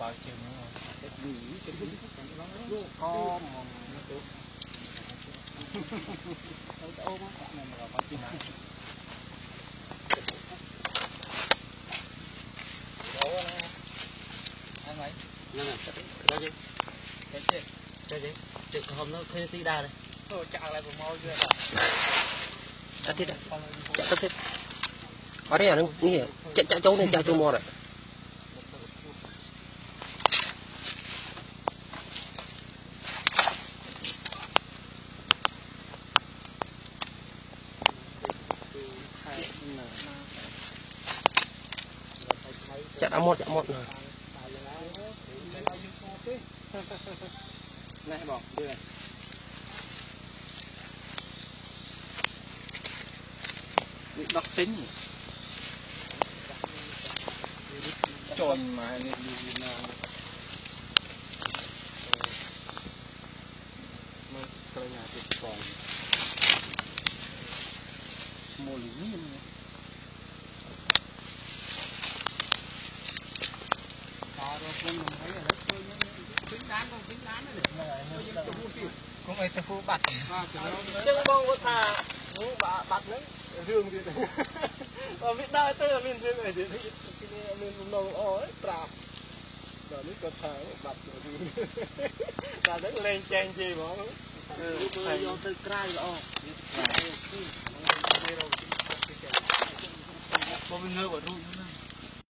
បើជើងកមកទៅទៅអូមកដាក់មកបាត់ទីណាអូណាអត់ហើយទៅទៅទៅទៅទៅទៅ hôm nó khơi tí đa đây thôi chặn lại một môi chưa đã thế đã đã ở đây là nó nghĩ chạy chạy trốn nên chạy trốn mò rồi chặt đã một chặt một rồi. Này bỏ đưa này. Bị đọc tính tròn mà này Hãy subscribe cho kênh Ghiền Mì Gõ Để không bỏ យើងទៅមួយទៀតគុំអីទៅគូបាត់បាទចំណងចឹងបងគាត់ថាអូបាបាត់ហ្នឹងរឿងទៀតអត់មានដើរទៅអត់មានរឿងអីទៀតគ្នាអត់មានបំណងល្អទេប្រាប់ដល់នេះគាត់ថាបាត់រឿងដល់ហ្នឹងលេងចែងជេរហ្មងអឺហើយយកទៅក្រៅល្អវាក្រៅគឺបើវាងើបអត់រួចហ្នឹង